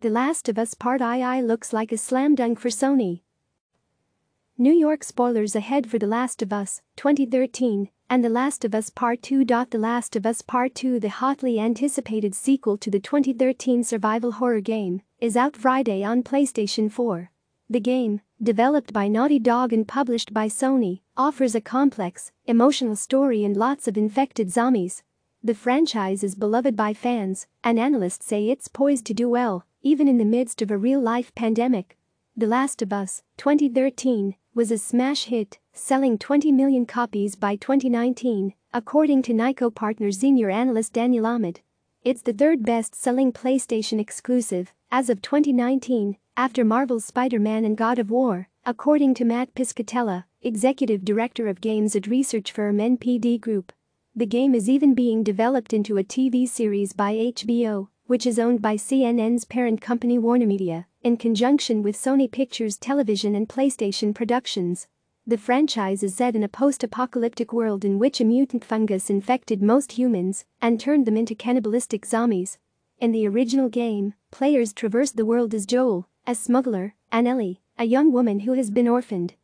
The Last of Us Part II looks like a slam dunk for Sony. New York spoilers ahead for The Last of Us 2013 and The Last of Us Part II. The Last of Us Part II, the hotly anticipated sequel to the 2013 survival horror game, is out Friday on PlayStation 4. The game, developed by Naughty Dog and published by Sony, offers a complex, emotional story and lots of infected zombies. The franchise is beloved by fans, and analysts say it's poised to do well, even in the midst of a real-life pandemic. The Last of Us 2013 was a smash hit, selling 20 million copies by 2019, according to Niko Partners senior analyst Daniel Ahmad. It's the third best-selling PlayStation exclusive as of 2019, after Marvel's Spider-Man and God of War, according to Mat Piscatella, executive director of games at research firm NPD Group. The game is even being developed into a TV series by HBO, which is owned by CNN's parent company WarnerMedia in conjunction with Sony Pictures Television and PlayStation Productions. The franchise is set in a post-apocalyptic world in which a mutant fungus infected most humans and turned them into cannibalistic zombies. In the original game, players traverse the world as Joel, a smuggler, and Ellie, a young woman who has been orphaned.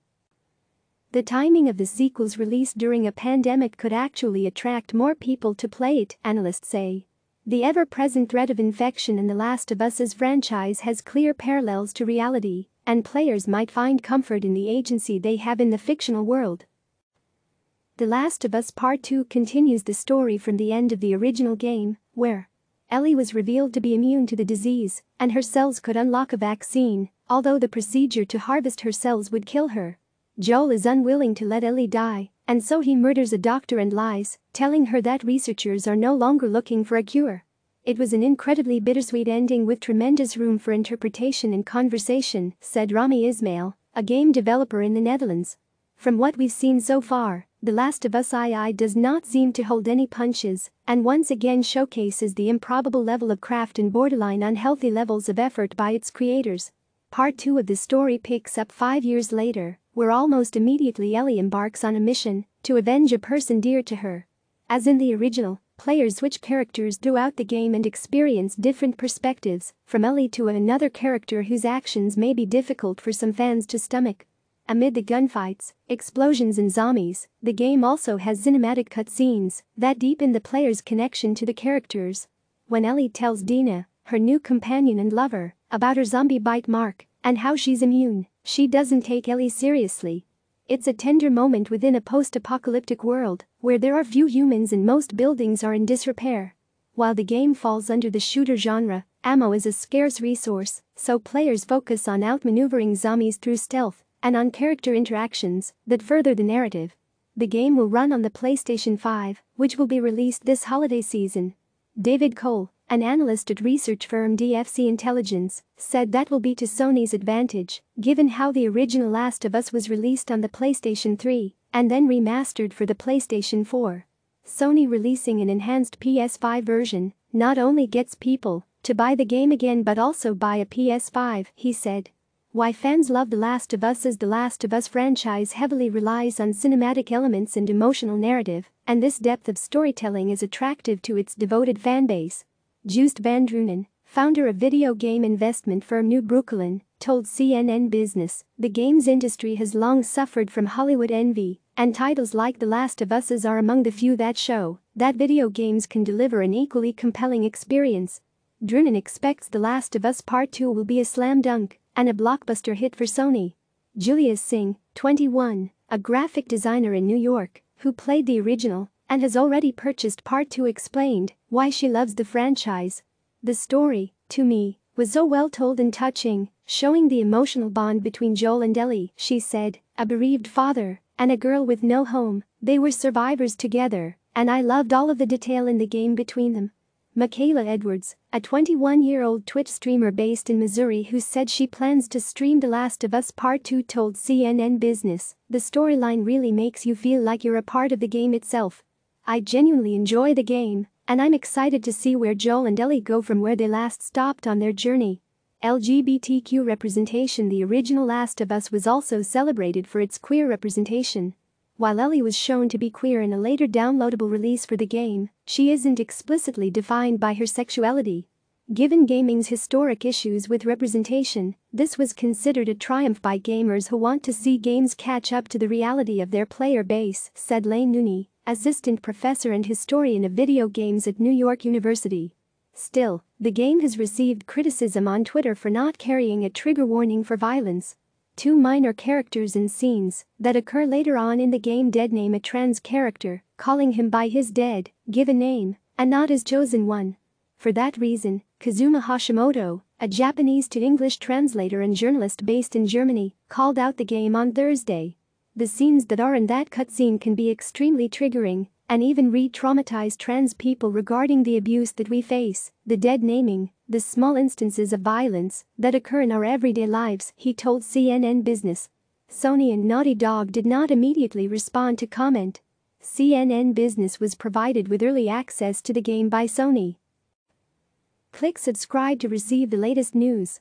The timing of the sequel's release during a pandemic could actually attract more people to play it, analysts say. The ever-present threat of infection in The Last of Us's franchise has clear parallels to reality, and players might find comfort in the agency they have in the fictional world. The Last of Us Part 2 continues the story from the end of the original game, where Ellie was revealed to be immune to the disease, and her cells could unlock a vaccine, although the procedure to harvest her cells would kill her. Joel is unwilling to let Ellie die, and so he murders a doctor and lies, telling her that researchers are no longer looking for a cure. It was an incredibly bittersweet ending with tremendous room for interpretation and conversation, said Rami Ismail, a game developer in the Netherlands. From what we've seen so far, The Last of Us II does not seem to hold any punches and once again showcases the improbable level of craft and borderline unhealthy levels of effort by its creators. Part 2 of the story picks up five years later where almost immediately Ellie embarks on a mission to avenge a person dear to her. As in the original, players switch characters throughout the game and experience different perspectives, from Ellie to another character whose actions may be difficult for some fans to stomach. Amid the gunfights, explosions and zombies, the game also has cinematic cutscenes that deepen the player's connection to the characters. When Ellie tells Dina, her new companion and lover, about her zombie bite mark and how she's immune, she doesn't take Ellie seriously. It's a tender moment within a post-apocalyptic world where there are few humans and most buildings are in disrepair. While the game falls under the shooter genre, ammo is a scarce resource, so players focus on outmaneuvering zombies through stealth and on character interactions that further the narrative. The game will run on the PlayStation 5, which will be released this holiday season. David Cole, an analyst at research firm DFC Intelligence, said that will be to Sony's advantage, given how the original Last of Us was released on the PlayStation 3 and then remastered for the PlayStation 4. Sony releasing an enhanced PS5 version not only gets people to buy the game again but also buy a PS5, he said. Why fans love The Last of Us is The Last of Us franchise heavily relies on cinematic elements and emotional narrative, and this depth of storytelling is attractive to its devoted fanbase. Joost van Dreunen, founder of video game investment firm New Brooklyn, told CNN Business, the games industry has long suffered from Hollywood envy, and titles like The Last of Us are among the few that show that video games can deliver an equally compelling experience. Dreunen expects The Last of Us Part 2 will be a slam dunk and a blockbuster hit for Sony. Julia Singh, 21, a graphic designer in New York, who played the original, and has already purchased Part 2 explained why she loves the franchise. The story, to me, was so well told and touching, showing the emotional bond between Joel and Ellie, she said, a bereaved father and a girl with no home, they were survivors together, and I loved all of the detail in the game between them. Michaela Edwards, a 21-year-old Twitch streamer based in Missouri who said she plans to stream The Last of Us Part 2 told CNN Business, the storyline really makes you feel like you're a part of the game itself. I genuinely enjoy the game, and I'm excited to see where Joel and Ellie go from where they last stopped on their journey. LGBTQ representation The original Last of Us was also celebrated for its queer representation. While Ellie was shown to be queer in a later downloadable release for the game, she isn't explicitly defined by her sexuality. Given gaming's historic issues with representation, this was considered a triumph by gamers who want to see games catch up to the reality of their player base, said Laine Nooney, assistant professor and historian of video games at New York University. Still, the game has received criticism on Twitter for not carrying a trigger warning for violence. Two minor characters and scenes that occur later on in the game dead name a trans character, calling him by his dead, given name, and not his chosen one. For that reason, Kazuma Hashimoto, a Japanese to English translator and journalist based in Germany, called out the game on Thursday. The scenes that are in that cutscene can be extremely triggering and even re-traumatize trans people regarding the abuse that we face, the dead naming, the small instances of violence that occur in our everyday lives, he told CNN Business. Sony and Naughty Dog did not immediately respond to comment. CNN Business was provided with early access to the game by Sony. Click subscribe to receive the latest news.